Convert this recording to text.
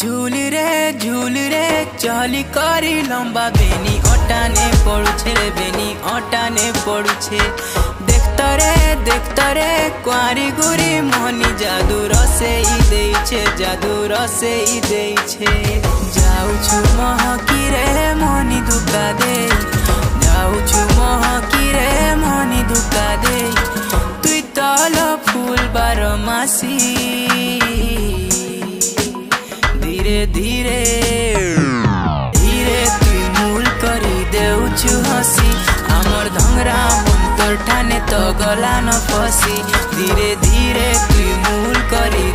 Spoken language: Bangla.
ঝুল রে ঝুল রে চলি করি লম্বা বেনি অটানে পড়ুছে রে বেনি অটানে পড়ুছে দেখতরে দেখতরে কুয়ারি গুরি মোহনি জাদু রসেই দেইছে জাদু রসেই দেইছে যাউছু মহ ଧୀରେ ଧୀରେ ଧୀରେ ତ୍ରିମୂଳ କରି ଦେଉଛୁ ହସି ଆମର ଧଙ୍ଗରା ମୁଣ୍ଡ ଠାନେ ତ ଗଲାନ ପଶି ଧୀରେ ଧୀରେ ତ୍ରିମୂଳ କରି